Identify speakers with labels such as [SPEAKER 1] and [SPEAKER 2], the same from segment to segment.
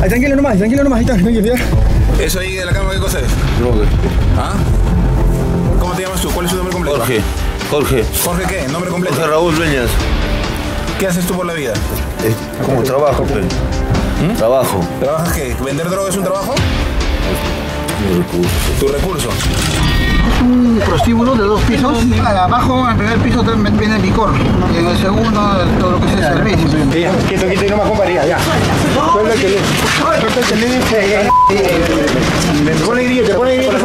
[SPEAKER 1] Ahí, tranquilo nomás, tranquilo nomás, ahí está, tranquilo, ya.
[SPEAKER 2] ¿Eso ahí de la cama qué cosa es?
[SPEAKER 3] Droga.
[SPEAKER 2] ¿Ah? ¿Cómo te llamas tú? ¿Cuál es tu nombre completo?
[SPEAKER 3] Jorge. Jorge.
[SPEAKER 2] ¿Jorge qué? ¿Nombre completo?
[SPEAKER 3] Jorge Raúl Dueñas.
[SPEAKER 2] ¿Qué haces tú por la vida?
[SPEAKER 3] Es como trabajo, pues. Trabajo.
[SPEAKER 2] ¿Trabajas qué? ¿Vender droga es un trabajo?
[SPEAKER 3] Mi recurso.
[SPEAKER 2] ¿Tu recurso?
[SPEAKER 1] Un prostíbulo de dos pisos. Abajo, en el primer piso también viene el licor. Y en el segundo, todo lo que es el servicio.
[SPEAKER 4] Ya, quieto, quieto y no más comparía, ya. Suelta el teléfono. Suelta el teléfono. Te pone grillo, te pone grillo. Ya,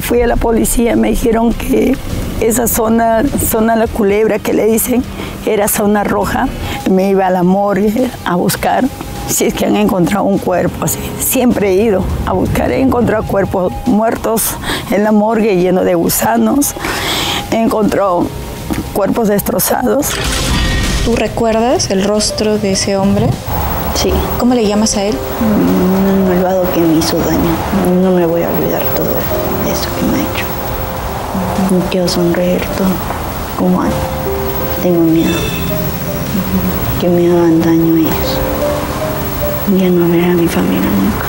[SPEAKER 5] fui a la policía me dijeron que esa zona, zona La Culebra que le dicen, era zona roja. Me iba a la morgue a buscar si es que han encontrado un cuerpo así. Siempre he ido a buscar, he encontrado cuerpos muertos en la morgue lleno de gusanos. He encontrado cuerpos destrozados.
[SPEAKER 6] ¿Tú recuerdas el rostro de ese hombre?
[SPEAKER 5] Sí,
[SPEAKER 6] ¿Cómo le llamas a él?
[SPEAKER 5] un malvado que me hizo daño. No me voy a olvidar todo eso que me ha hecho. No quiero sonreír todo como antes. Tengo miedo que me hagan daño a ellos. Ya no veré a mi familia nunca.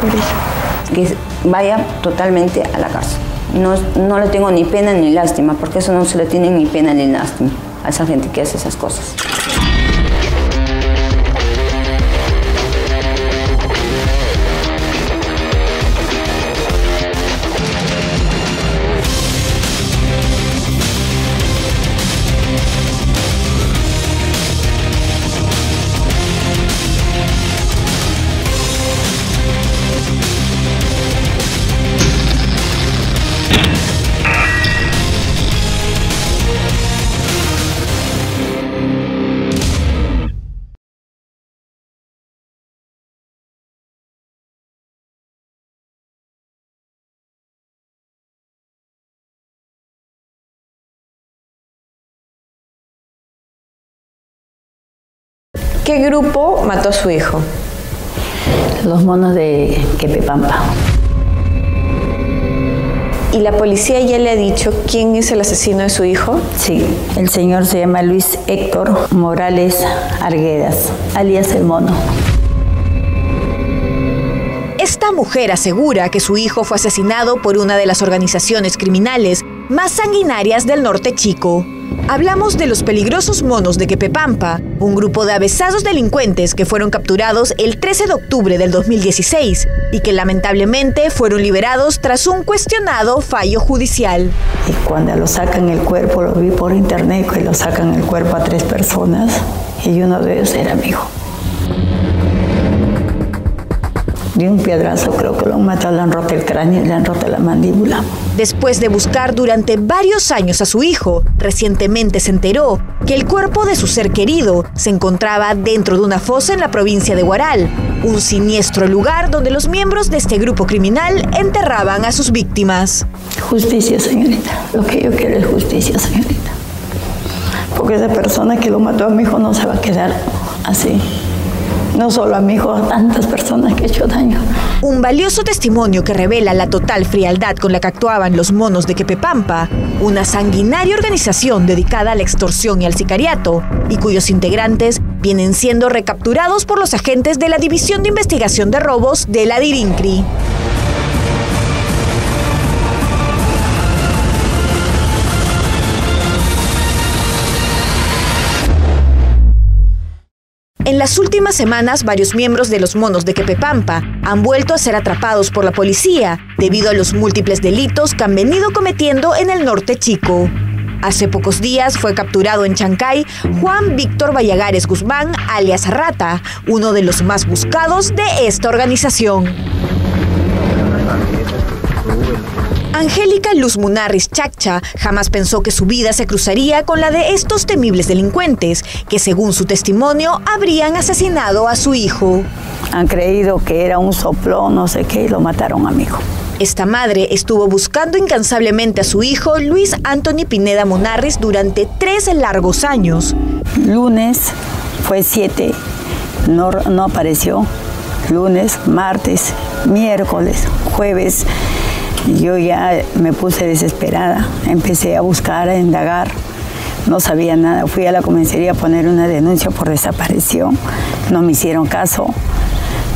[SPEAKER 5] Por eso.
[SPEAKER 7] que vaya totalmente a la cárcel. No, no le tengo ni pena ni lástima, porque eso no se le tiene ni pena ni lástima a esa gente que hace esas cosas.
[SPEAKER 6] ¿Qué grupo mató a su hijo?
[SPEAKER 5] Los monos de Quepepampa.
[SPEAKER 6] ¿Y la policía ya le ha dicho quién es el asesino de su hijo?
[SPEAKER 5] Sí, el señor se llama Luis Héctor Morales Arguedas, alias El Mono.
[SPEAKER 8] Esta mujer asegura que su hijo fue asesinado por una de las organizaciones criminales más sanguinarias del norte chico. Hablamos de los peligrosos monos de Quepepampa, un grupo de avesados delincuentes que fueron capturados el 13 de octubre del 2016 y que lamentablemente fueron liberados tras un cuestionado fallo judicial.
[SPEAKER 5] Y cuando lo sacan el cuerpo, lo vi por internet, que lo sacan el cuerpo a tres personas y uno de ellos era mi hijo. De un piedrazo creo que lo han matado, le han roto el cráneo le han roto la mandíbula.
[SPEAKER 8] Después de buscar durante varios años a su hijo, recientemente se enteró que el cuerpo de su ser querido se encontraba dentro de una fosa en la provincia de Huaral, un siniestro lugar donde los miembros de este grupo criminal enterraban a sus víctimas.
[SPEAKER 5] Justicia, señorita. Lo que yo quiero es justicia, señorita. Porque esa persona que lo mató a mi hijo no se va a quedar así. No solo a mi hijo, a tantas personas que he hecho daño.
[SPEAKER 8] Un valioso testimonio que revela la total frialdad con la que actuaban los monos de Quepepampa, una sanguinaria organización dedicada a la extorsión y al sicariato, y cuyos integrantes vienen siendo recapturados por los agentes de la División de Investigación de Robos de la Dirincri. En las últimas semanas, varios miembros de los monos de Quepepampa han vuelto a ser atrapados por la policía debido a los múltiples delitos que han venido cometiendo en el norte chico. Hace pocos días fue capturado en Chancay Juan Víctor Vallagares Guzmán, alias Rata, uno de los más buscados de esta organización. Angélica Luz Munarris Chaccha jamás pensó que su vida se cruzaría con la de estos temibles delincuentes que, según su testimonio, habrían asesinado a su hijo.
[SPEAKER 5] Han creído que era un soplón, no sé qué, y lo mataron a mi hijo.
[SPEAKER 8] Esta madre estuvo buscando incansablemente a su hijo Luis Anthony Pineda Monarris durante tres largos años.
[SPEAKER 5] Lunes fue 7, no, no apareció. Lunes, martes, miércoles, jueves. Yo ya me puse desesperada, empecé a buscar, a indagar. No sabía nada. Fui a la comisaría a poner una denuncia por desaparición. No me hicieron caso.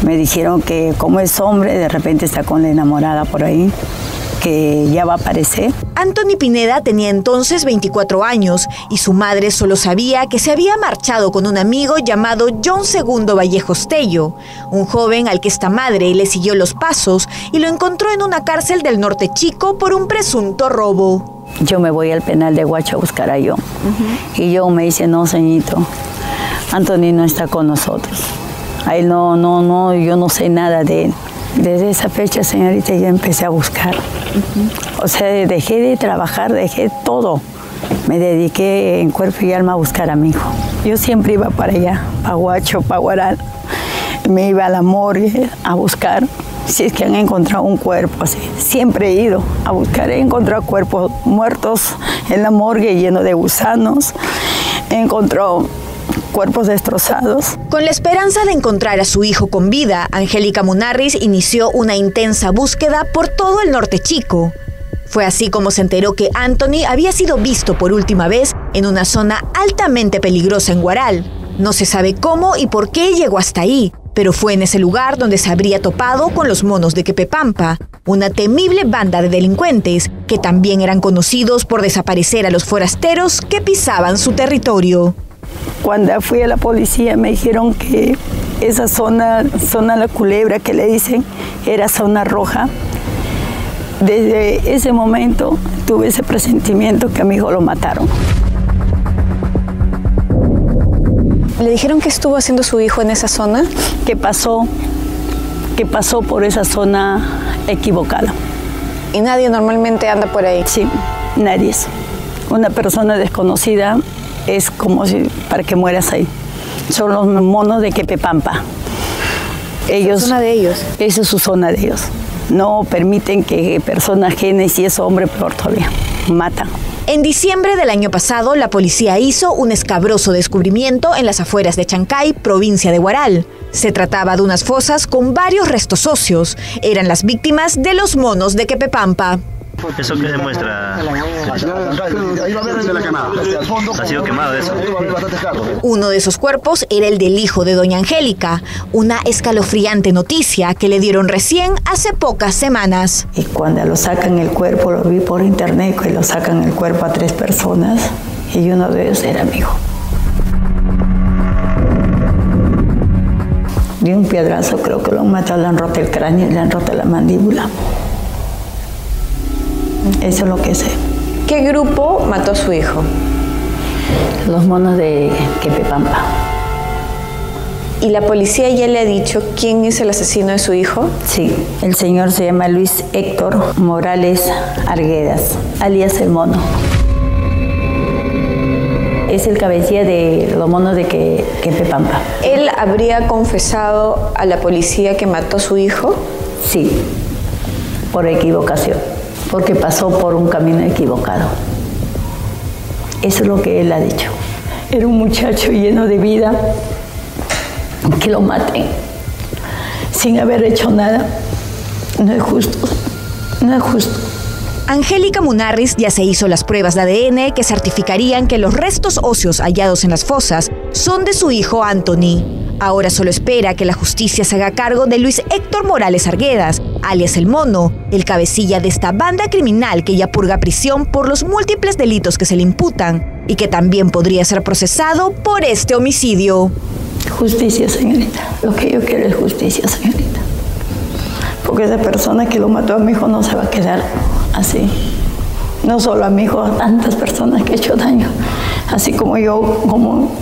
[SPEAKER 5] Me dijeron que como es hombre, de repente está con la enamorada por ahí, que ya va a aparecer.
[SPEAKER 8] Anthony Pineda tenía entonces 24 años y su madre solo sabía que se había marchado con un amigo llamado John II Vallejos Tello, un joven al que esta madre le siguió los pasos y lo encontró en una cárcel del norte chico por un presunto robo.
[SPEAKER 5] Yo me voy al penal de Huacho a buscar a John. Y John me dice, no, señorito, Anthony no está con nosotros. Ahí no, no, no, yo no sé nada de él. Desde esa fecha, señorita, yo empecé a buscar. O sea, dejé de trabajar, dejé todo. Me dediqué en cuerpo y alma a buscar a mi hijo. Yo siempre iba para allá, para Huacho, para Guaral. Me iba a la morgue a buscar si es que han encontrado un cuerpo así. Siempre he ido a buscar, he encontrado cuerpos muertos en la morgue lleno de gusanos. He encontrado cuerpos destrozados.
[SPEAKER 8] Con la esperanza de encontrar a su hijo con vida, Angélica Munarris inició una intensa búsqueda por todo el norte chico. Fue así como se enteró que Anthony había sido visto por última vez en una zona altamente peligrosa en Guaral. No se sabe cómo y por qué llegó hasta ahí, pero fue en ese lugar donde se habría topado con los monos de Quepepampa, una temible banda de delincuentes que también eran conocidos por desaparecer a los forasteros que pisaban su territorio.
[SPEAKER 5] Cuando fui a la policía me dijeron que esa zona, zona La Culebra que le dicen, era zona roja. Desde ese momento tuve ese presentimiento que a mi hijo lo mataron.
[SPEAKER 6] ¿Le dijeron qué estuvo haciendo su hijo en esa zona?
[SPEAKER 5] Que pasó, que pasó por esa zona equivocada.
[SPEAKER 6] ¿Y nadie normalmente anda por ahí?
[SPEAKER 5] Sí, nadie. Una persona desconocida es como si para que mueras ahí. Son los monos de Quepepampa.
[SPEAKER 6] Ellos, zona de ellos?
[SPEAKER 5] Esa es su zona de ellos. No permiten que personas ajenas, y es hombre, peor todavía, matan.
[SPEAKER 8] En diciembre del año pasado, la policía hizo un escabroso descubrimiento en las afueras de Chancay, provincia de Huaral. Se trataba de unas fosas con varios restos óseos. Eran las víctimas de los monos de Quepepampa.
[SPEAKER 3] ¿Eso qué demuestra? Ha sido quemado eso.
[SPEAKER 8] Uno de esos cuerpos era el del hijo de doña Angélica, una escalofriante noticia que le dieron recién hace pocas semanas.
[SPEAKER 5] Y cuando lo sacan el cuerpo, lo vi por internet, que lo sacan el cuerpo a tres personas y uno de ellos era mi hijo. De un piedrazo creo que lo han matado, le han roto el cráneo y le han roto la mandíbula. Eso es lo que sé.
[SPEAKER 6] ¿Qué grupo mató a su hijo?
[SPEAKER 5] Los monos de Quepepampa.
[SPEAKER 6] ¿Y la policía ya le ha dicho quién es el asesino de su hijo?
[SPEAKER 5] Sí, el señor se llama Luis Héctor Morales Arguedas, alias el mono. Es el cabecilla de los monos de que, Quepepampa.
[SPEAKER 6] ¿Él habría confesado a la policía que mató a su hijo?
[SPEAKER 5] Sí, por equivocación porque pasó por un camino equivocado. Eso es lo que él ha dicho. Era un muchacho lleno de vida, que lo maten sin haber hecho nada. No es justo, no es justo.
[SPEAKER 8] Angélica Munarris ya se hizo las pruebas de ADN que certificarían que los restos óseos hallados en las fosas son de su hijo Anthony. Ahora solo espera que la justicia se haga cargo de Luis Héctor Morales Arguedas, alias El Mono, el cabecilla de esta banda criminal que ya purga prisión por los múltiples delitos que se le imputan y que también podría ser procesado por este homicidio.
[SPEAKER 5] Justicia, señorita. Lo que yo quiero es justicia, señorita. Porque esa persona que lo mató a mi hijo no se va a quedar así. No solo a mi hijo, a tantas personas que he hecho daño. Así como yo, como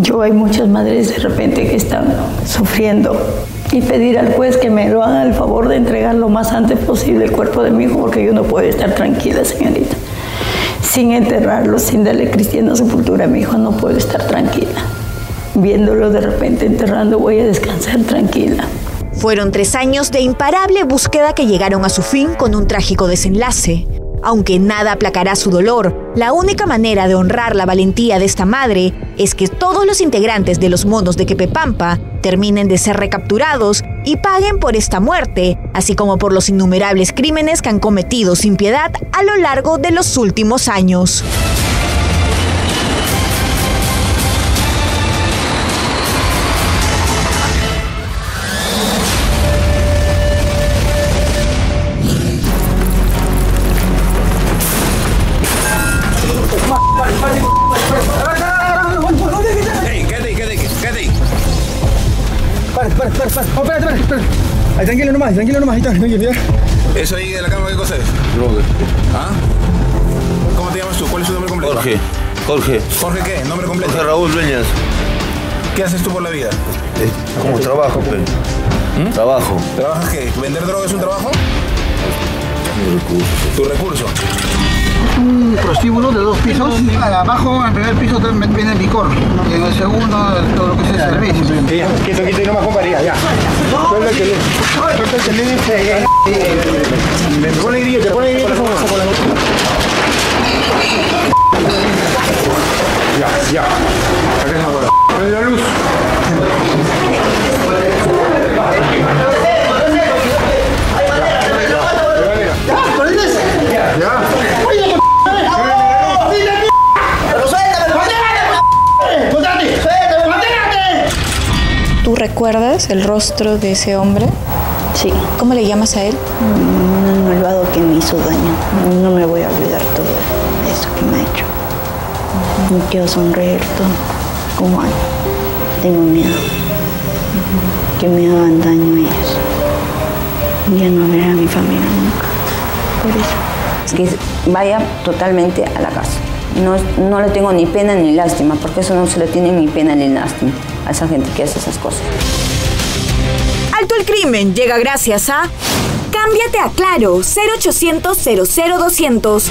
[SPEAKER 5] yo hay muchas madres de repente que están sufriendo y pedir al juez que me lo haga el favor de entregar lo más antes posible el cuerpo de mi hijo porque yo no puedo estar tranquila, señorita. Sin enterrarlo, sin darle cristiana sepultura a mi hijo, no puedo estar tranquila. Viéndolo de repente enterrando, voy a descansar tranquila.
[SPEAKER 8] Fueron tres años de imparable búsqueda que llegaron a su fin con un trágico desenlace. Aunque nada aplacará su dolor, la única manera de honrar la valentía de esta madre es que todos los integrantes de los monos de Quepepampa terminen de ser recapturados y paguen por esta muerte, así como por los innumerables crímenes que han cometido sin piedad a lo largo de los últimos años.
[SPEAKER 4] Nomás, tranquilo nomás, ahí está, tranquilo, ya.
[SPEAKER 2] Eso ahí de la cama, ¿qué cosa es?
[SPEAKER 3] Droga.
[SPEAKER 2] ¿Ah? ¿Cómo te llamas tú? ¿Cuál es tu nombre completo?
[SPEAKER 3] Jorge. Jorge.
[SPEAKER 2] ¿Jorge qué? ¿Nombre completo?
[SPEAKER 3] Jorge Raúl Dueñas.
[SPEAKER 2] ¿Qué haces tú por la vida?
[SPEAKER 3] Eh, ¿Cómo trabajo, pe? Trabajo.
[SPEAKER 2] ¿Trabajas qué? ¿Vender droga es un trabajo? Tu recurso.
[SPEAKER 1] Un prostíbulo de dos pisos. Abajo, en el primer piso viene el licor. Y en el segundo, todo lo que es el servicio.
[SPEAKER 4] Quieto, quieto, y no más compadría, ya. Suelta el teléfono. Suelta el teléfono. Me pone grillo, te pone favor. Ya, ya. Acá es. Prende la luz.
[SPEAKER 6] Recuerdas el rostro de ese hombre?
[SPEAKER 5] Sí,
[SPEAKER 6] ¿Cómo le llamas a él?
[SPEAKER 5] un malvado que me hizo daño. No me voy a olvidar todo eso que me ha hecho. No quiero sonreír todo como antes. Tengo miedo que me hagan daño a ellos. Ya no veré a mi familia nunca. Por eso.
[SPEAKER 7] Es que vaya totalmente a la cárcel. No, no le tengo ni pena ni lástima, porque eso no se le tiene ni pena ni lástima a esa gente que hace esas cosas.
[SPEAKER 8] Alto el crimen llega gracias a Cámbiate a Claro 0800 00200.